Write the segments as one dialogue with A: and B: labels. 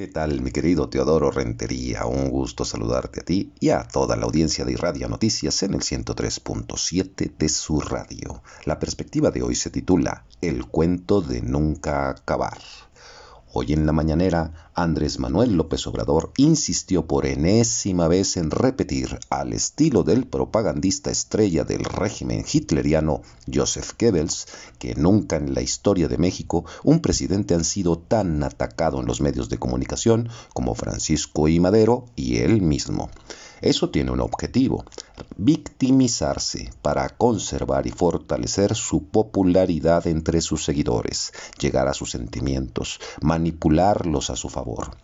A: ¿Qué tal, mi querido Teodoro Rentería? Un gusto saludarte a ti y a toda la audiencia de Irradia Noticias en el 103.7 de su radio. La perspectiva de hoy se titula El cuento de nunca acabar. Hoy en la mañanera, Andrés Manuel López Obrador insistió por enésima vez en repetir, al estilo del propagandista estrella del régimen hitleriano Joseph Goebbels, que nunca en la historia de México un presidente han sido tan atacado en los medios de comunicación como Francisco I. Madero y él mismo. Eso tiene un objetivo, victimizarse para conservar y fortalecer su popularidad entre sus seguidores, llegar a sus sentimientos, manipularlos a su favor.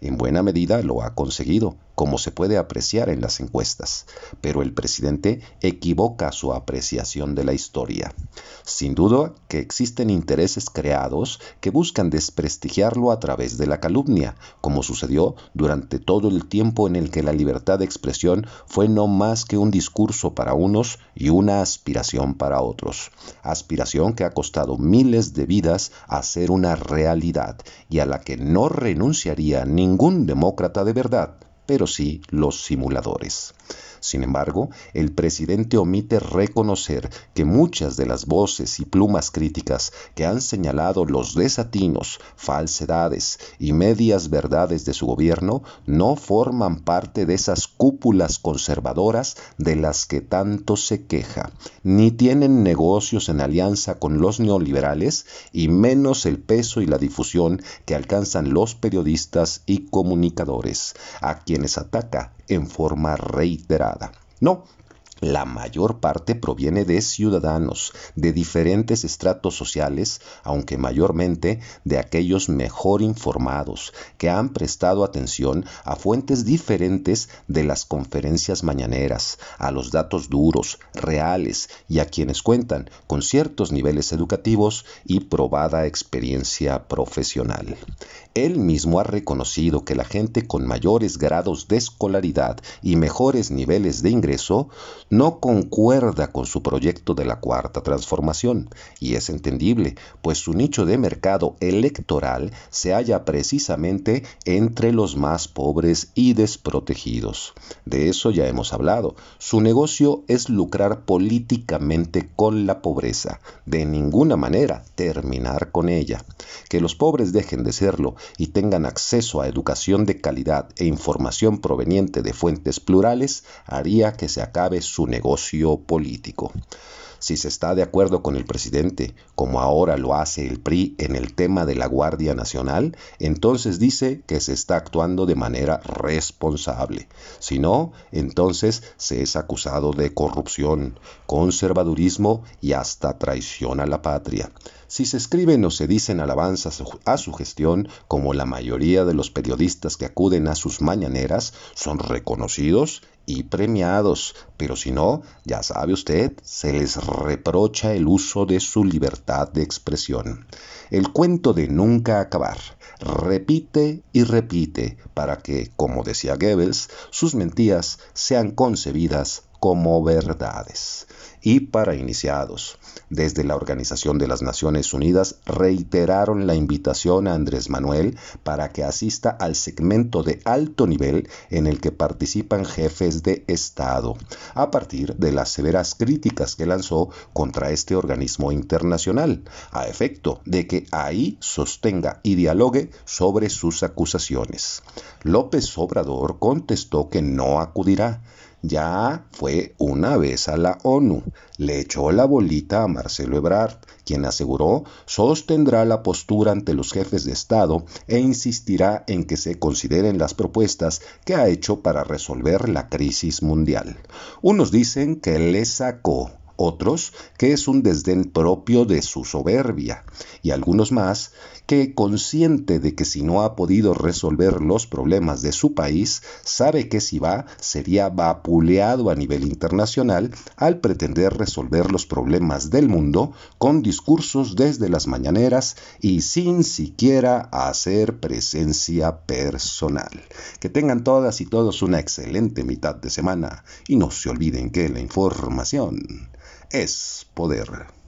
A: En buena medida lo ha conseguido, como se puede apreciar en las encuestas, pero el presidente equivoca su apreciación de la historia. Sin duda que existen intereses creados que buscan desprestigiarlo a través de la calumnia, como sucedió durante todo el tiempo en el que la libertad de expresión fue no más que un discurso para unos y una aspiración para otros. Aspiración que ha costado miles de vidas a ser una realidad y a la que no renunciaría ningún demócrata de verdad pero sí los simuladores. Sin embargo, el presidente omite reconocer que muchas de las voces y plumas críticas que han señalado los desatinos, falsedades y medias verdades de su gobierno no forman parte de esas cúpulas conservadoras de las que tanto se queja, ni tienen negocios en alianza con los neoliberales y menos el peso y la difusión que alcanzan los periodistas y comunicadores, a quienes ataca en forma reiterada. No, la mayor parte proviene de ciudadanos de diferentes estratos sociales, aunque mayormente de aquellos mejor informados, que han prestado atención a fuentes diferentes de las conferencias mañaneras, a los datos duros, reales y a quienes cuentan con ciertos niveles educativos y probada experiencia profesional. Él mismo ha reconocido que la gente con mayores grados de escolaridad y mejores niveles de ingreso no concuerda con su proyecto de la cuarta transformación, y es entendible, pues su nicho de mercado electoral se halla precisamente entre los más pobres y desprotegidos. De eso ya hemos hablado. Su negocio es lucrar políticamente con la pobreza, de ninguna manera terminar con ella. Que los pobres dejen de serlo y tengan acceso a educación de calidad e información proveniente de fuentes plurales haría que se acabe su negocio político. Si se está de acuerdo con el presidente, como ahora lo hace el PRI en el tema de la Guardia Nacional, entonces dice que se está actuando de manera responsable. Si no, entonces se es acusado de corrupción, conservadurismo y hasta traición a la patria. Si se escriben o se dicen alabanzas a su gestión, como la mayoría de los periodistas que acuden a sus mañaneras, son reconocidos y premiados, pero si no, ya sabe usted, se les reprocha el uso de su libertad de expresión. El cuento de nunca acabar repite y repite para que, como decía Goebbels, sus mentiras sean concebidas como verdades. Y para iniciados, desde la Organización de las Naciones Unidas reiteraron la invitación a Andrés Manuel para que asista al segmento de alto nivel en el que participan jefes de Estado, a partir de las severas críticas que lanzó contra este organismo internacional, a efecto de que ahí sostenga y dialogue sobre sus acusaciones. López Obrador contestó que no acudirá, ya fue una vez a la ONU, le echó la bolita a Marcelo Ebrard, quien aseguró sostendrá la postura ante los jefes de Estado e insistirá en que se consideren las propuestas que ha hecho para resolver la crisis mundial. Unos dicen que le sacó otros que es un desdén propio de su soberbia, y algunos más que, consciente de que si no ha podido resolver los problemas de su país, sabe que si va sería vapuleado a nivel internacional al pretender resolver los problemas del mundo con discursos desde las mañaneras y sin siquiera hacer presencia personal. Que tengan todas y todos una excelente mitad de semana y no se olviden que la información es poder.